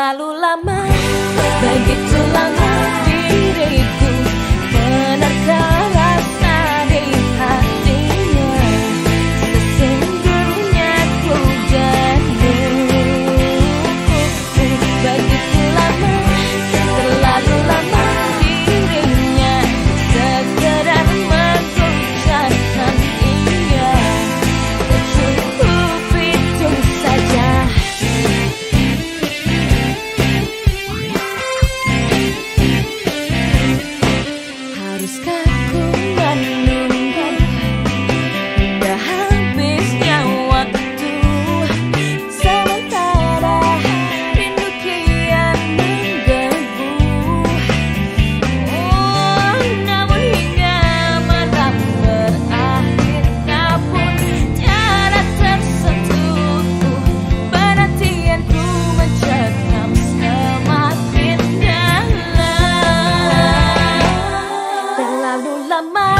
terlalu lama. Bagi lama